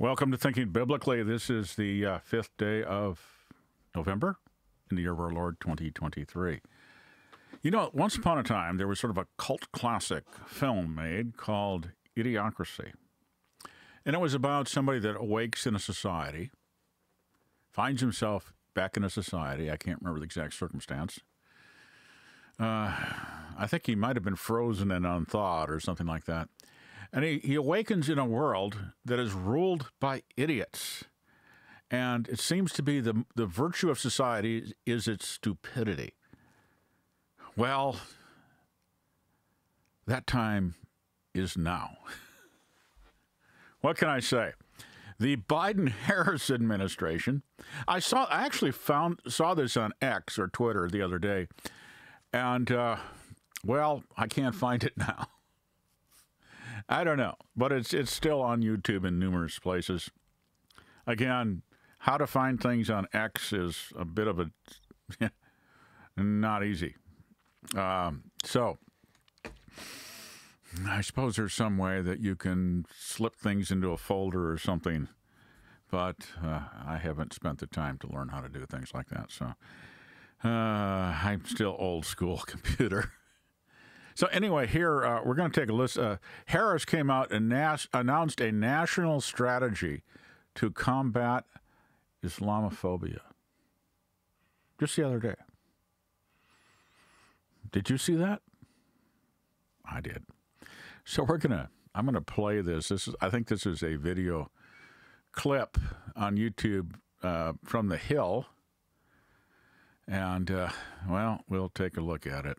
Welcome to Thinking Biblically. This is the uh, fifth day of November in the year of our Lord 2023. You know, once upon a time, there was sort of a cult classic film made called Idiocracy. And it was about somebody that awakes in a society, finds himself back in a society. I can't remember the exact circumstance. Uh, I think he might have been frozen and unthawed or something like that. And he, he awakens in a world that is ruled by idiots. And it seems to be the, the virtue of society is its stupidity. Well, that time is now. what can I say? The Biden Harris administration, I saw I actually found saw this on X or Twitter the other day. And uh, well, I can't find it now. I don't know, but it's it's still on YouTube in numerous places. Again, how to find things on X is a bit of a not easy. Um, so I suppose there's some way that you can slip things into a folder or something, but uh, I haven't spent the time to learn how to do things like that. So uh, I'm still old school computer. So anyway, here uh, we're going to take a list. Uh, Harris came out and nas- announced a national strategy to combat Islamophobia. Just the other day. Did you see that? I did. So we're gonna. I'm gonna play this. This is. I think this is a video clip on YouTube uh, from the Hill, and uh, well, we'll take a look at it.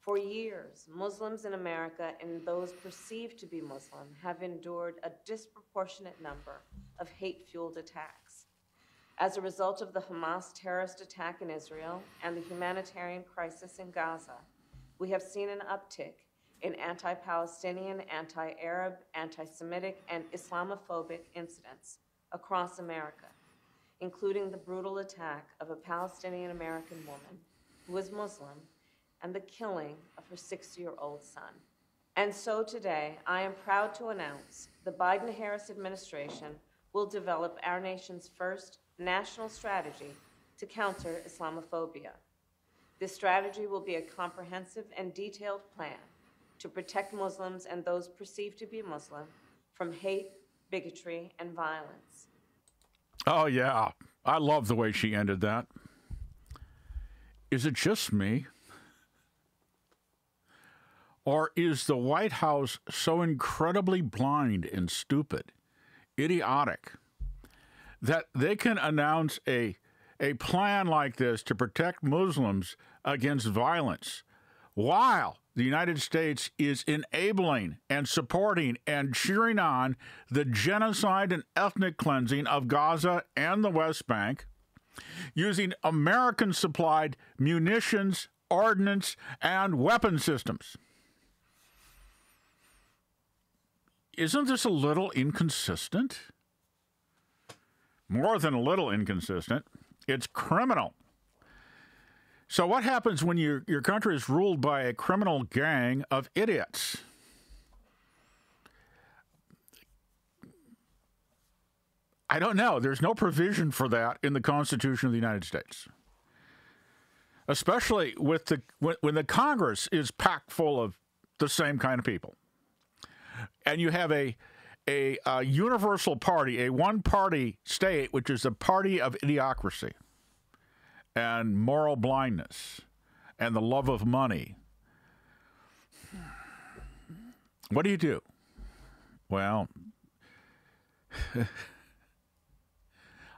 For years, Muslims in America and those perceived to be Muslim have endured a disproportionate number of hate fueled attacks. As a result of the Hamas terrorist attack in Israel and the humanitarian crisis in Gaza, we have seen an uptick in anti Palestinian, anti Arab, anti Semitic, and Islamophobic incidents across America, including the brutal attack of a Palestinian American woman who was Muslim and the killing of her six year old son. And so today, I am proud to announce the Biden Harris administration will develop our nation's first national strategy to counter Islamophobia. This strategy will be a comprehensive and detailed plan to protect Muslims and those perceived to be Muslim from hate, bigotry, and violence. Oh, yeah. I love the way she ended that. Is it just me? Or is the White House so incredibly blind and stupid, idiotic, that they can announce a, a plan like this to protect Muslims against violence while the United States is enabling and supporting and cheering on the genocide and ethnic cleansing of Gaza and the West Bank, using American supplied munitions, ordnance, and weapon systems? Isn't this a little inconsistent? More than a little inconsistent. It's criminal. So, what happens when your, your country is ruled by a criminal gang of idiots? I don't know. There's no provision for that in the Constitution of the United States. Especially with the when, when the Congress is packed full of the same kind of people and you have a, a, a universal party, a one party state, which is a party of idiocracy and moral blindness and the love of money. What do you do? Well,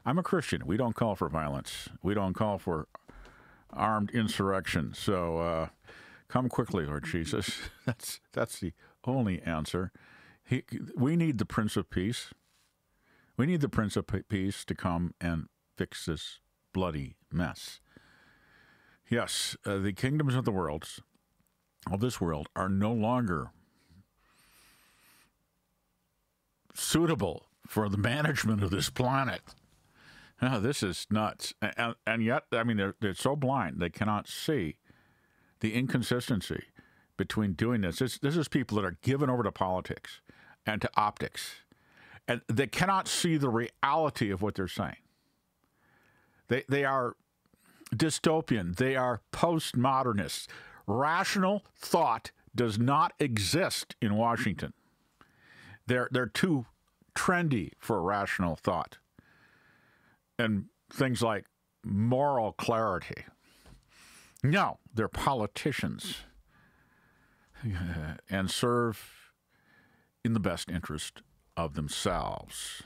I'm a Christian. We don't call for violence. We don't call for armed insurrection. So uh, come quickly, Lord Jesus. That's that's the only answer. He, we need the Prince of Peace. We need the Prince of Peace to come and fix this bloody mess. Yes, uh, the kingdoms of the world, of this world, are no longer suitable for the management of this planet. Oh, this is nuts. And, and yet, I mean, they're, they're so blind, they cannot see the inconsistency between doing this. This, this is people that are given over to politics and to optics. And they cannot see the reality of what they're saying. They, they are dystopian, they are postmodernists. Rational thought does not exist in Washington. They're, they're too trendy for rational thought. And things like moral clarity. No, they're politicians and serve in the best interest of themselves.